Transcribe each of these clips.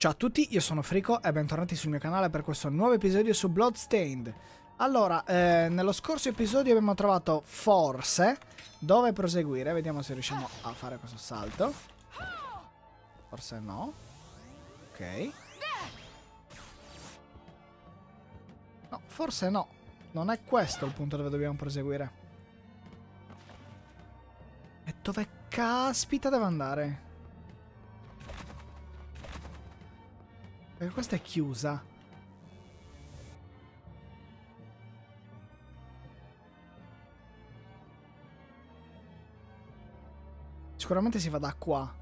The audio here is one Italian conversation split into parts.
Ciao a tutti, io sono Frico e bentornati sul mio canale per questo nuovo episodio su Bloodstained. Allora, eh, nello scorso episodio abbiamo trovato forse dove proseguire, vediamo se riusciamo a fare questo salto. Forse no. Ok. No, forse no. Non è questo il punto dove dobbiamo proseguire. E dove caspita devo andare? Perché questa è chiusa. Sicuramente si va da qua.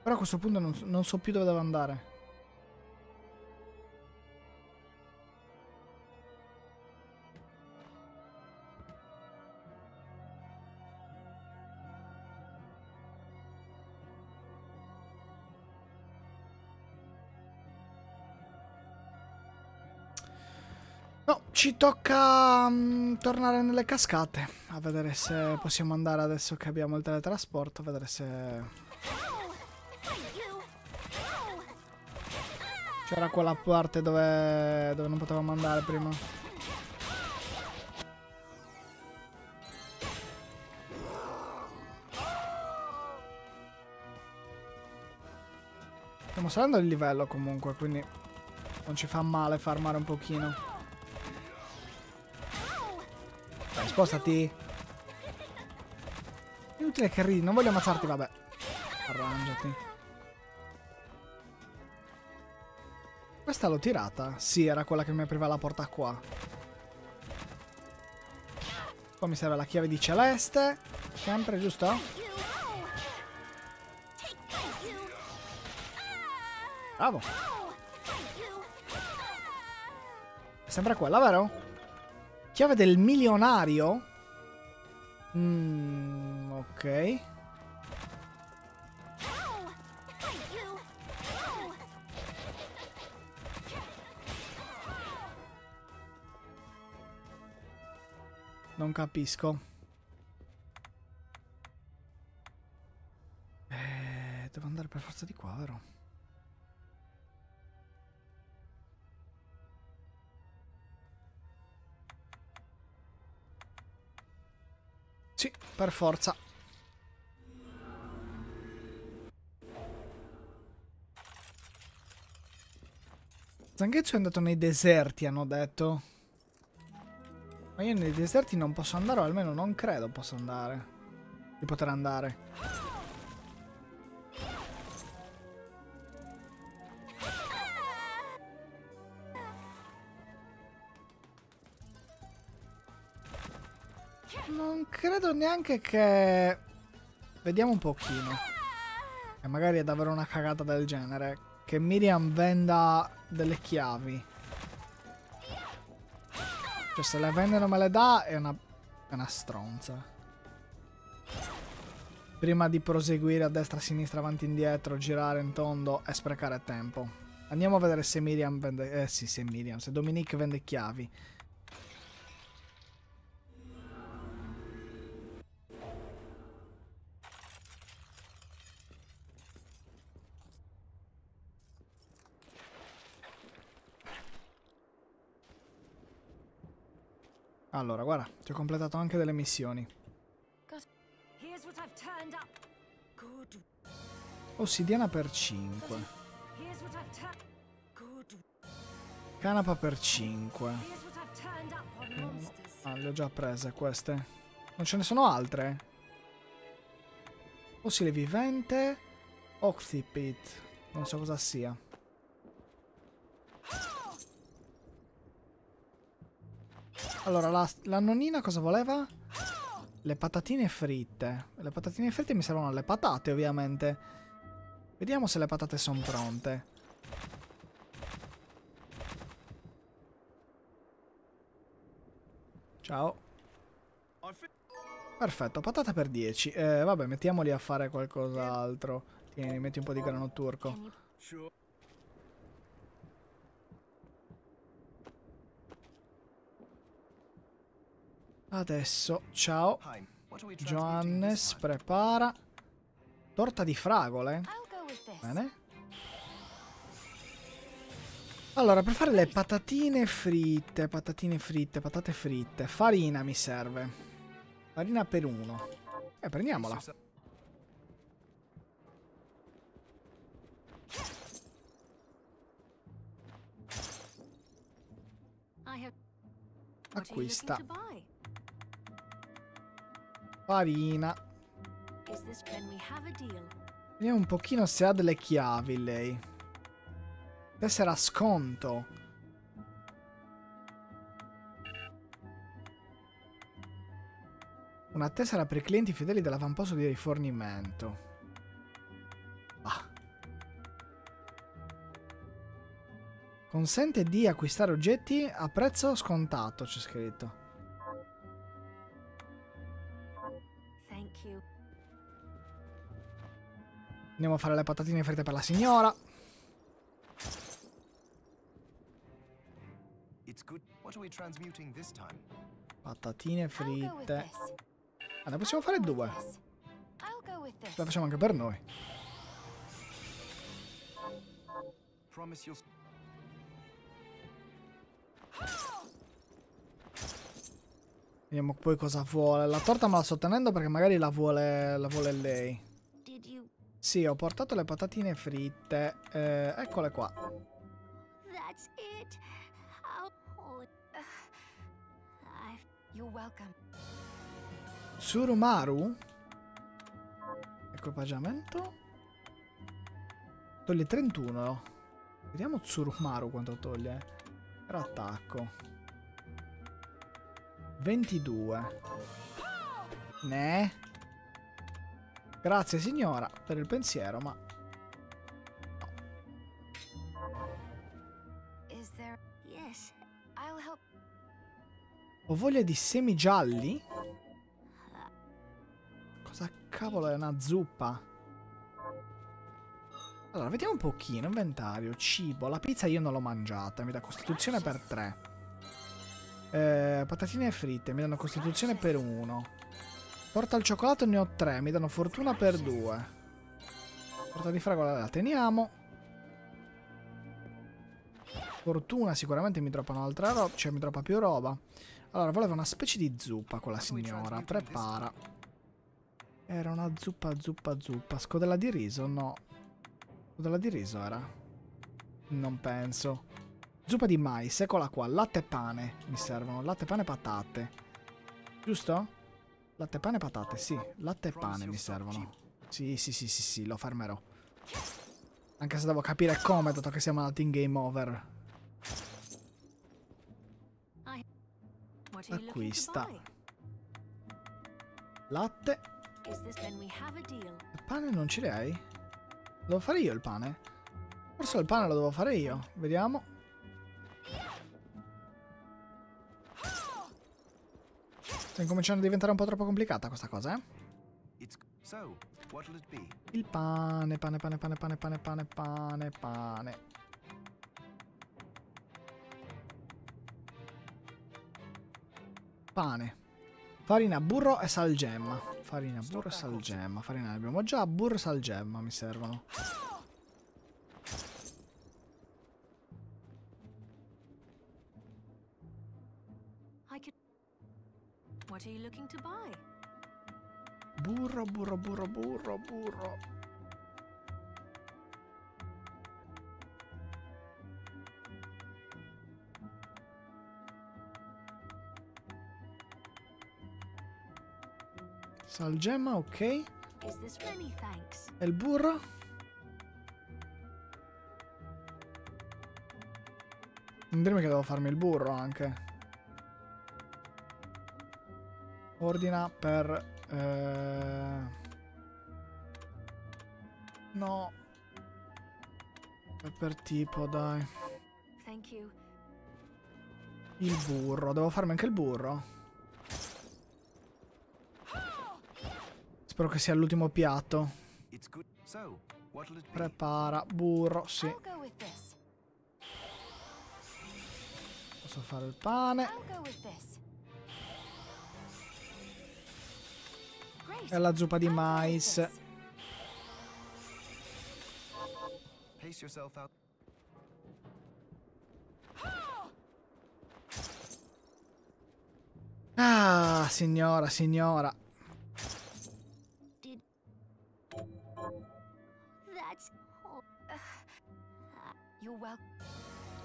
Però a questo punto non, non so più dove devo andare. Ci tocca um, tornare nelle cascate. A vedere se possiamo andare adesso che abbiamo il teletrasporto. A vedere se... C'era quella parte dove, dove non potevamo andare prima. Stiamo salendo il livello comunque, quindi non ci fa male farmare un pochino. Spostati. Inutile che ridi, non voglio ammazzarti, vabbè. Arrangiati. Questa l'ho tirata? Sì, era quella che mi apriva la porta qua. Poi mi serve la chiave di celeste. Sempre, giusto? Bravo. È sempre quella, vero? Chiave del milionario? Mm, ok. Non capisco. Eh, devo andare per forza di qua, vero? Per forza. Zangetsu è andato nei deserti, hanno detto. Ma io nei deserti non posso andare, o almeno non credo possa andare. Di poter andare. Credo neanche che... Vediamo un pochino. E magari è davvero una cagata del genere. Che Miriam venda delle chiavi. Cioè se le vende non me le dà è una, è una stronza. Prima di proseguire a destra, a sinistra, avanti indietro, girare in tondo e sprecare tempo. Andiamo a vedere se Miriam vende... Eh sì, se Miriam, se Dominique vende chiavi. Allora, guarda, ti ho completato anche delle missioni. Ossidiana per 5. Canapa per 5. Ah, le ho già prese queste. Non ce ne sono altre? Fossile vivente. Octipit. Non so cosa sia. Allora, la, la, nonnina cosa voleva? Le patatine fritte. Le patatine fritte mi servono le patate, ovviamente. Vediamo se le patate sono pronte. Ciao. Perfetto, patate per 10. Eh, vabbè, mettiamoli a fare qualcos'altro. Tieni, metti un po' di grano turco. Adesso, ciao. Johannes, prepara. Torta di fragole. Bene. Allora, per fare le patatine fritte, patatine fritte, patate fritte, farina mi serve. Farina per uno. Eh, prendiamola. Acquista. Farina. Vediamo un pochino se ha delle chiavi lei. Tessera sconto. Una tessera per i clienti fedeli dell'avamposto di rifornimento. Ah. Consente di acquistare oggetti a prezzo scontato, c'è scritto. Andiamo a fare le patatine fritte per la signora. Patatine fritte. Ah, ne possiamo fare due. Le facciamo anche per noi. Vediamo poi cosa vuole. La torta me la sto tenendo perché magari la vuole, la vuole lei. Sì, ho portato le patatine fritte. Eh, eccole qua. Surumaru? Equipaggiamento? Toglie 31. Vediamo Tsurumaru quanto toglie. Per attacco. 22. Ne? Grazie signora per il pensiero, ma... Ho voglia di semi gialli? Cosa cavolo è una zuppa? Allora, vediamo un pochino. Inventario, cibo. La pizza io non l'ho mangiata. Mi dà costituzione per tre. Eh, patatine fritte. Mi danno costituzione per uno. Porta al cioccolato ne ho tre. Mi danno fortuna per due. Porta di fragola la teniamo. Fortuna sicuramente mi droppano altra roba. Cioè mi droppa più roba. Allora, voleva una specie di zuppa quella signora. Prepara. Era una zuppa, zuppa, zuppa. Scodella di riso? No. Scodella di riso era? Non penso. Zuppa di mais, eccola qua. Latte e pane mi servono. Latte, pane e patate. Giusto? Latte, pane e patate, sì. Latte e pane mi servono. Sì, sì, sì, sì, sì, lo fermerò. Anche se devo capire come, dato che siamo andati in game over. Acquista. Latte. Il pane non ce l'hai? Devo fare io il pane? Forse il pane lo devo fare io. Vediamo. Sta incominciando a diventare un po' troppo complicata questa cosa, eh? Il pane, pane, pane, pane, pane, pane, pane, pane, pane. Pane. Farina, burro e salgemma. Farina, burro e salgemma. Farina ne abbiamo già, burro e salgemma mi servono. Burro, burro, burro, burro, burro. Salgemma, ok. E il burro? Non dirmi che devo farmi il burro anche. Ordina per... Eh... No. È per tipo, dai. Il burro. Devo farmi anche il burro? Spero che sia l'ultimo piatto. Prepara, burro, sì. Posso fare il pane. alla zuppa di mais. Ah, signora, signora.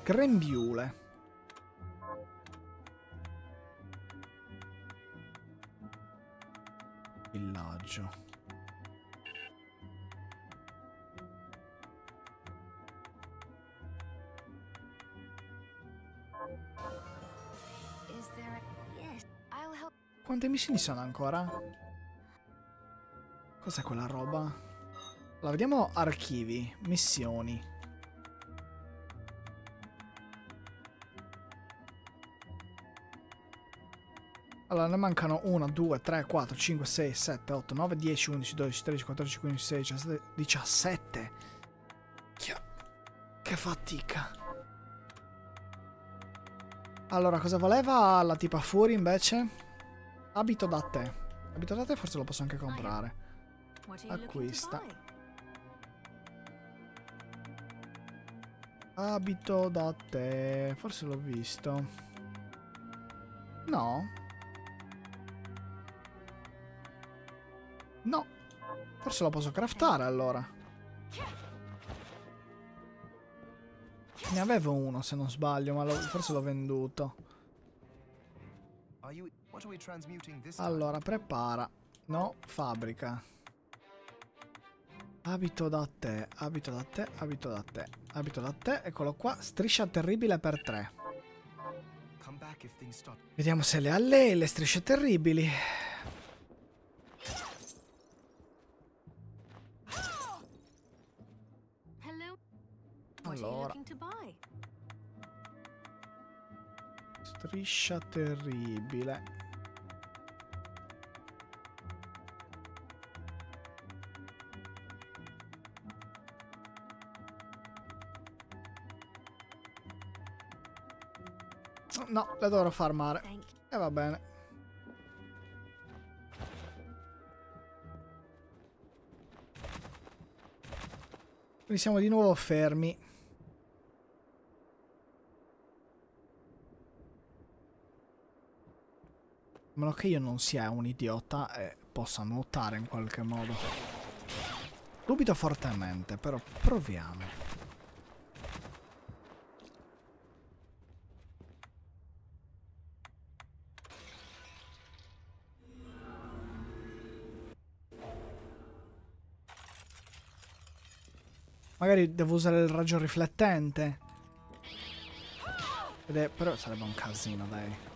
Grembiule. Villaggio. Quante missioni sono ancora? Cos'è quella roba? Allora, vediamo archivi, missioni. Allora, ne mancano 1, 2, 3, 4, 5, 6, 7, 8, 9, 10, 11, 12, 13, 14, 15, 16, 17, 17. Chia- Che fatica. Allora, cosa voleva la tipa fuori invece? Abito da te. Abito da te forse lo posso anche comprare. Acquista. Abito da te. Forse l'ho visto. No. Forse lo posso craftare allora. Ne avevo uno se non sbaglio, ma forse l'ho venduto. Allora, prepara. No, fabbrica. Abito da te, abito da te, abito da te, abito da te. Eccolo qua, striscia terribile per tre. Vediamo se le ha lei le strisce terribili. Allora, striscia terribile. No, le dovrò farmare. E va bene. Quindi siamo di nuovo fermi. A meno che io non sia un idiota e possa nuotare in qualche modo. Dubito fortemente, però proviamo. Magari devo usare il raggio riflettente. È- però sarebbe un casino, dai.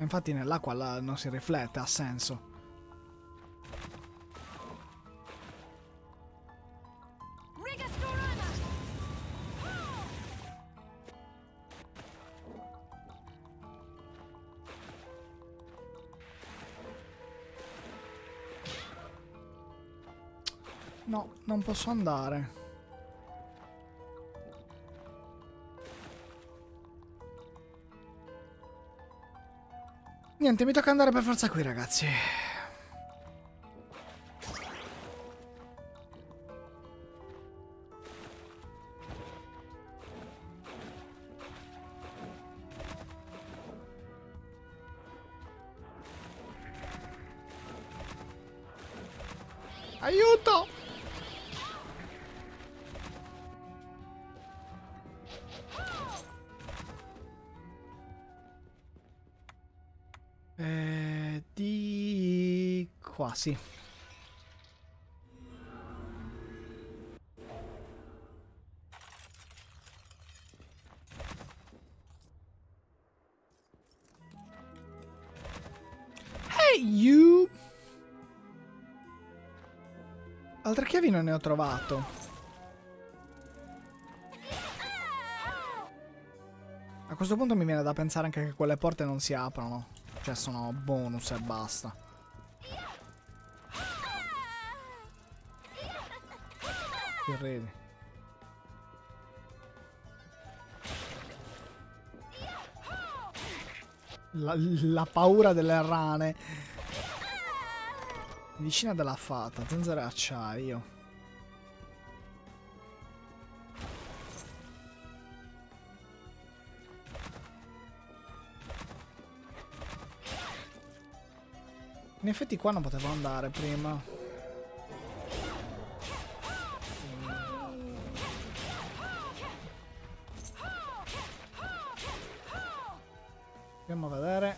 Infatti nell'acqua la- non si riflette, ha senso. No, non posso andare. Niente, mi tocca andare per forza qui, ragazzi. Qua, sì. Hey you! Altre chiavi non ne ho trovato. A questo punto mi viene da pensare anche che quelle porte non si aprono. Cioè sono bonus e basta. in. La, la paura delle rane. Vicina della fata, zanzara acciaio. In effetti qua non potevo andare prima. Andiamo a vedere.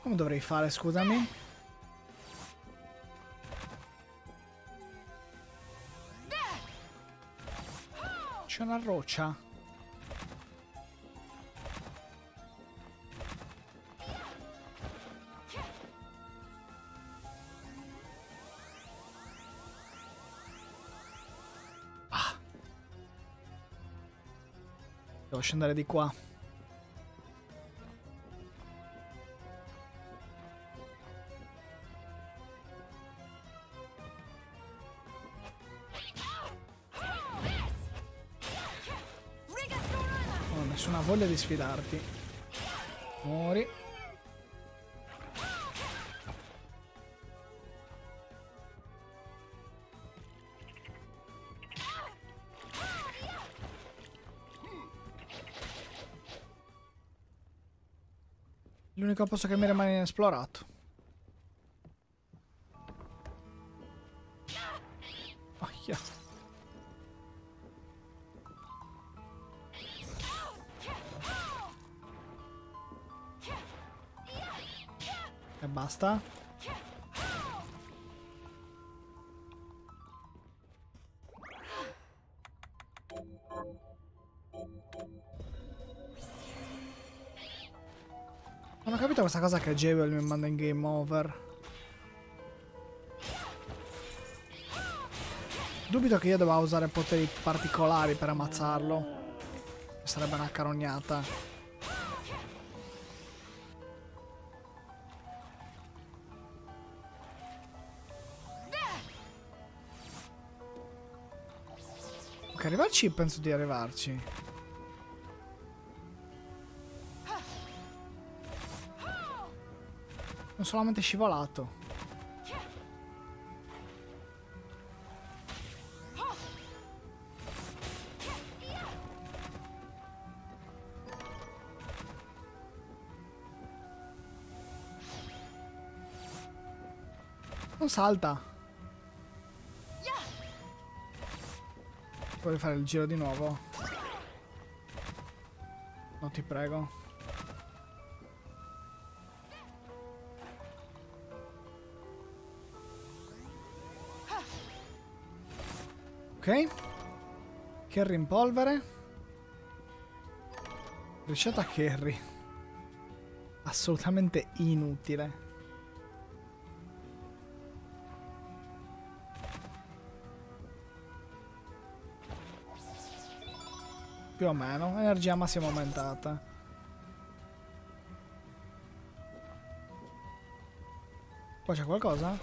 Come dovrei fare, scusami? C'è una roccia. Scendere di qua. Ho nessuna voglia di sfidarti. Muori. L'unico posto che mi rimane inesplorato. Aia. E basta. Questa cosa che Javel mi manda in game over. Dubito che io debba usare poteri particolari per ammazzarlo. Sarebbe una carognata. Ok, arrivarci penso di arrivarci. Sono solamente scivolato. Non salta. Vuoi fare il giro di nuovo? No, ti prego. Ok. Kerry in polvere. Ricetta Kerry. Assolutamente inutile. Più o meno. Energia massima aumentata. Qua c'è qualcosa?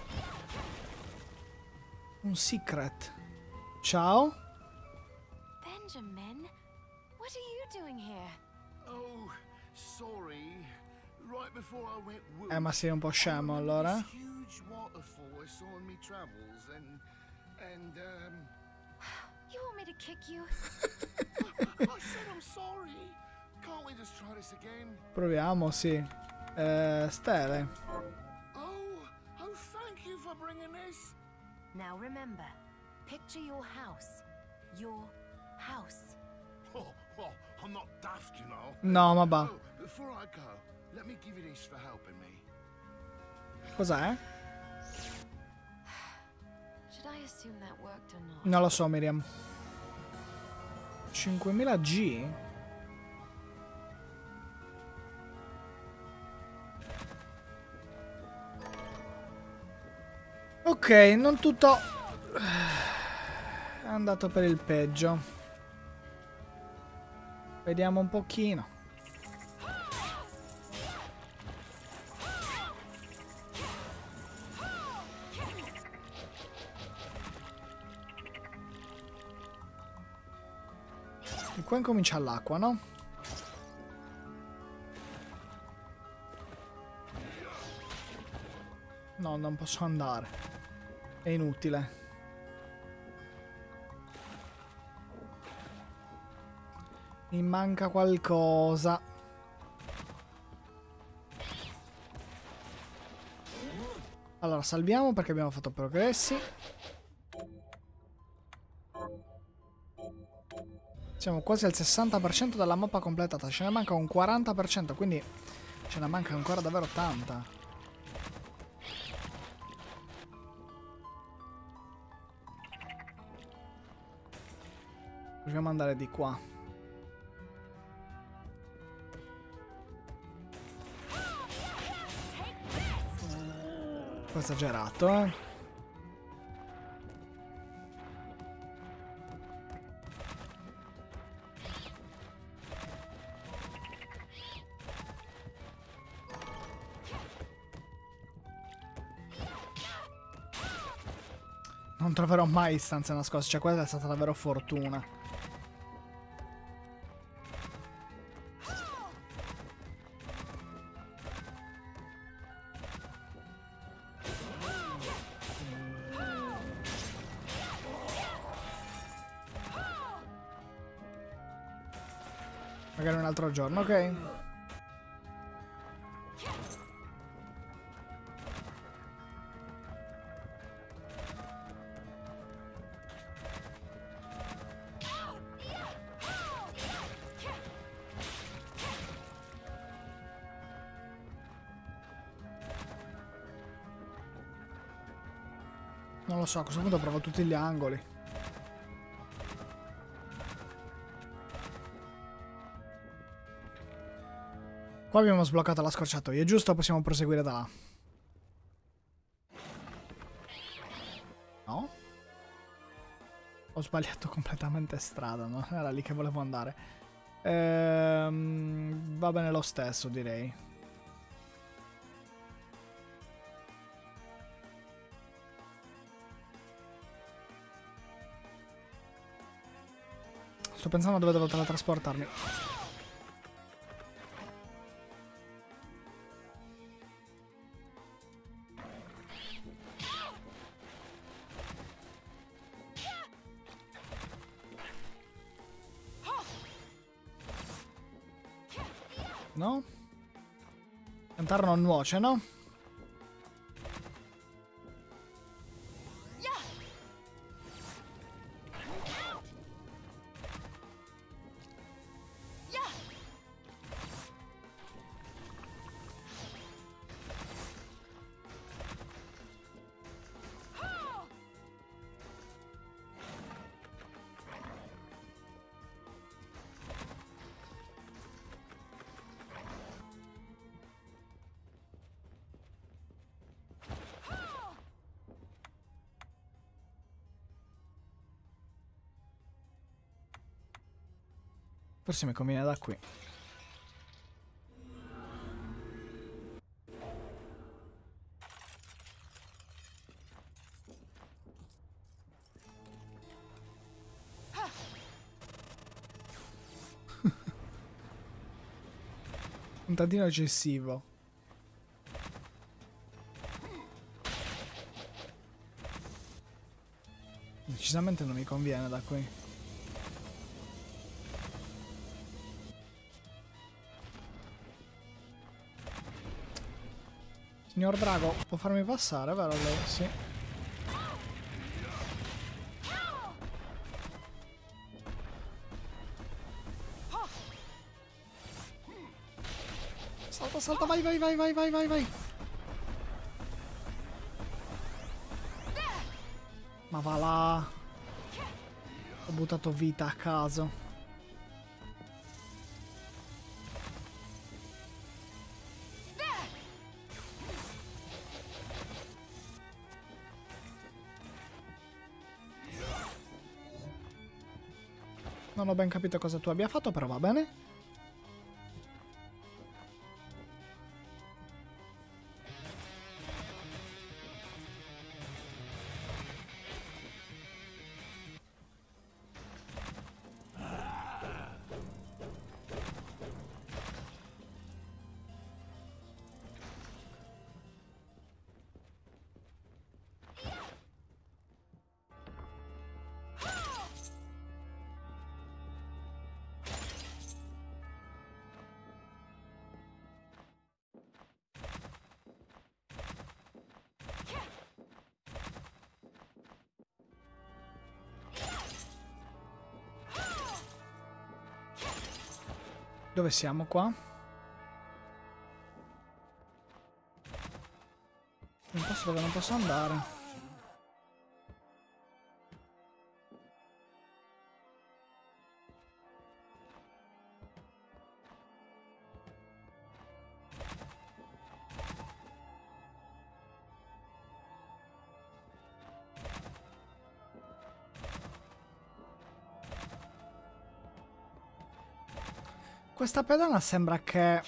Un secret. Ciao. Benjamin, what are you doing here? Oh, sorry. Right before I went woo. Eh, ma sei un po' scemo I allora. Huge waterfall I saw in me travels, and and um, You want me to kick you? I said I'm sorry. Can't we just try this again? Proviamo, sì. Eh, stele. Oh, oh, thank you for bringing this. Now remember, picture your house. Your house. Oh, well, I'm not daft, you know. No, ma va. Oh, before I go, let me give you this for helping me. Cos'è? Should I assume that worked or not? Non lo so, Miriam. 5000 G? Ok, non tutto andato per il peggio. Vediamo un pochino. E qua incomincia l'acqua, no? No, non posso andare. È inutile. Mi manca qualcosa. Allora, salviamo perché abbiamo fatto progressi. Siamo quasi al 60% della mappa completata. Ce ne manca un 40%, quindi ce ne manca ancora davvero tanta. Proviamo ad andare di qua. Po' esagerato, eh. Non troverò mai stanze nascoste, cioè quella è stata davvero fortuna. Altro giorno, ok? Non lo so, a questo punto provo tutti gli angoli. Qua abbiamo sbloccato la scorciatoia, giusto? Possiamo proseguire da là. No? Ho sbagliato completamente strada, non era lì che volevo andare. Ehm, va bene lo stesso, direi. Sto pensando dove devo teletrasportarmi. Tentare non nuoce, no? Forse mi conviene da qui. Un tantino eccessivo. Decisamente non mi conviene da qui. Signor Drago, può farmi passare, vero lei? Sì. Salta, salta, vai, vai, vai, vai, vai, vai, vai. Ma va là. Ho buttato vita a caso. Non ho ben capito cosa tu abbia fatto, però va bene. Dove siamo qua? Un posto dove non posso andare. Questa pedana sembra che...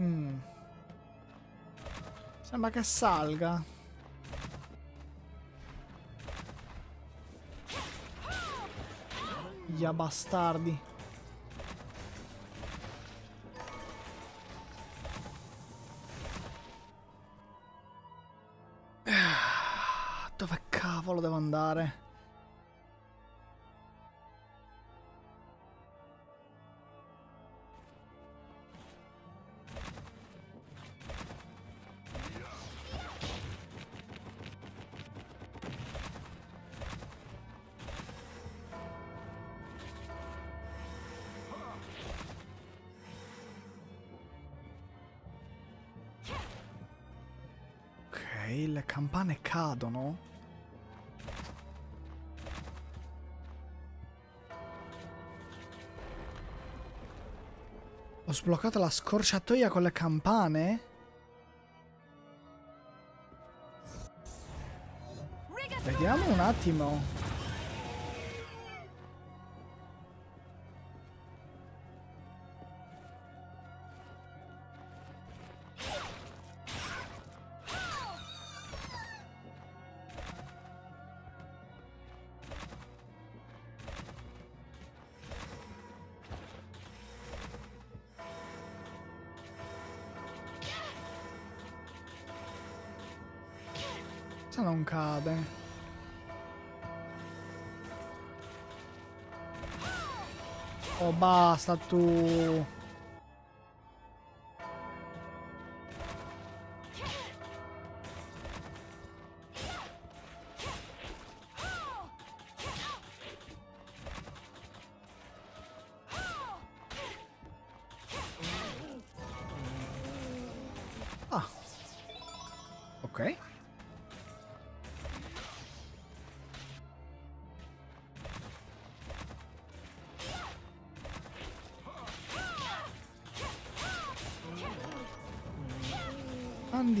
Mm. Sembra che salga. Gli bastardi. Andare? Le campane cadono. Sbloccato la scorciatoia con le campane? Vediamo un attimo. Se non cade. Oh basta tu.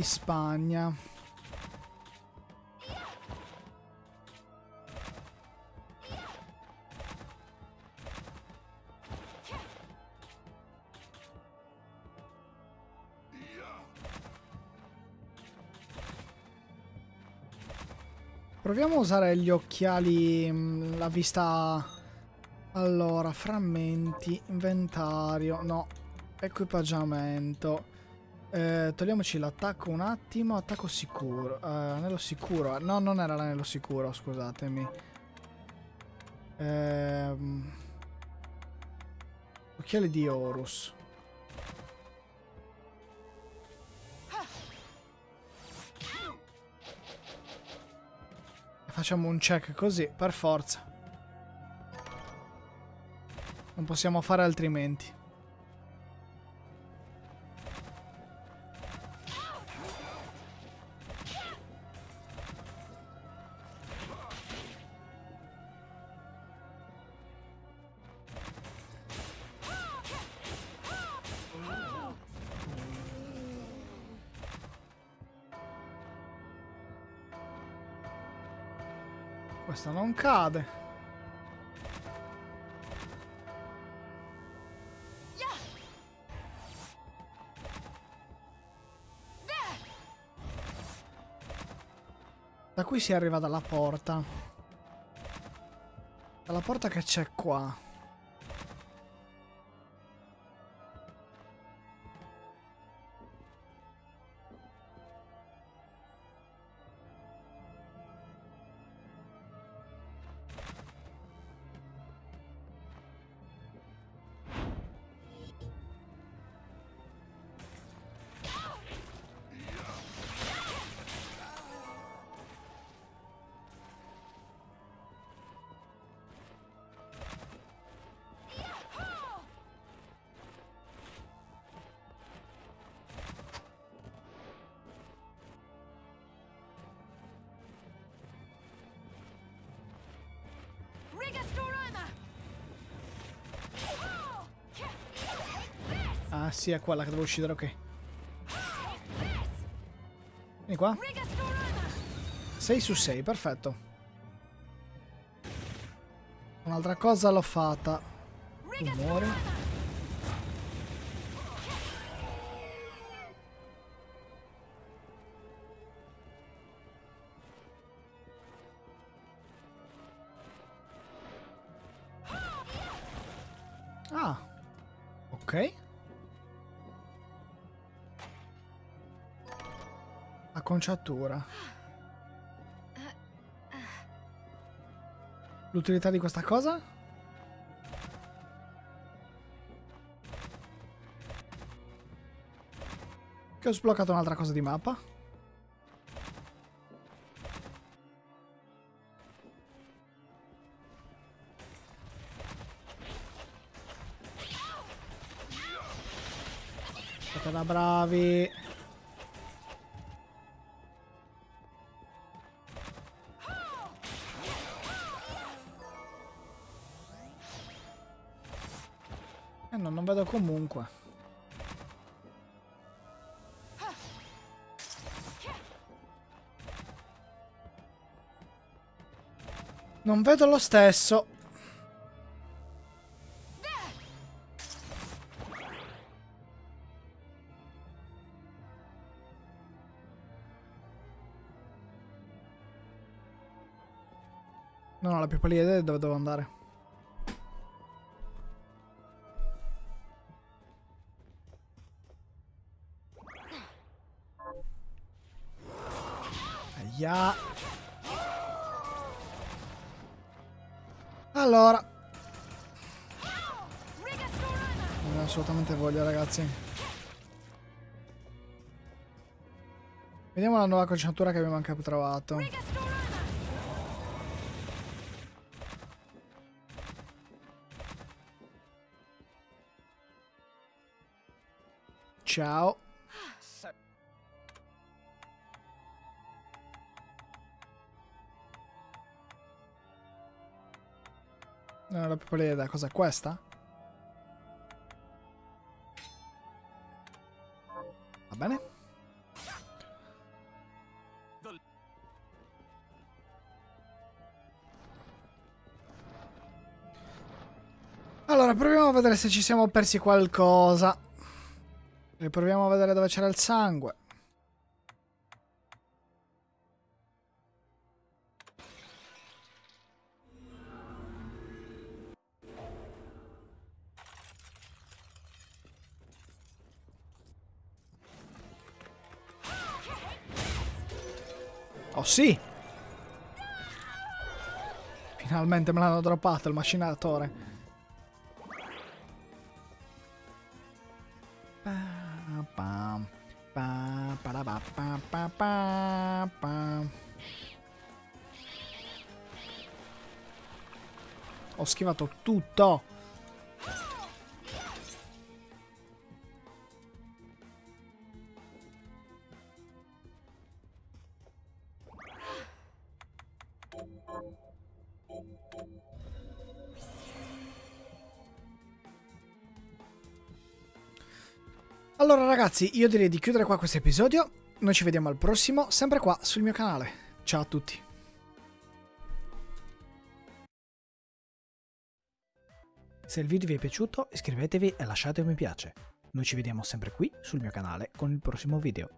Spagna. Proviamo a usare gli occhiali, mh, la vista... Allora, frammenti, inventario, no, equipaggiamento. Eh, togliamoci l'attacco un attimo, attacco sicuro, eh, anello sicuro, no non era l'anello sicuro, scusatemi. Ehm... Occhiali di Horus. Facciamo un check così, per forza. Non possiamo fare altrimenti. Questa non cade. Da qui si arriva dalla porta. Dalla porta che c'è qua. Ah sì, è quella che devo uccidere, ok. Vieni qua. 6 su 6, perfetto. Un'altra cosa l'ho fatta. Tu Acconciatura. L'utilità di questa cosa? Che ho sbloccato un'altra cosa di mappa. Bravi. Vedo comunque. Non vedo lo stesso. Non ho la più pallida idea di dove devo andare. Aia. Allora. Non ho assolutamente voglia, ragazzi. Vediamo la nuova conciatura che abbiamo anche trovato. Ciao. Non ho la più pallida idea. Cos'è questa? Va bene. Allora, proviamo a vedere se ci siamo persi qualcosa. E proviamo a vedere dove c'era il sangue. Sì! Finalmente me l'hanno droppato il macinatore. Ho schivato tutto. Allora ragazzi, io direi di chiudere qua questo episodio. Noi ci vediamo al prossimo, sempre qua sul mio canale. Ciao a tutti. Se il video vi è piaciuto iscrivetevi e lasciate un mi piace. Noi ci vediamo sempre qui sul mio canale con il prossimo video.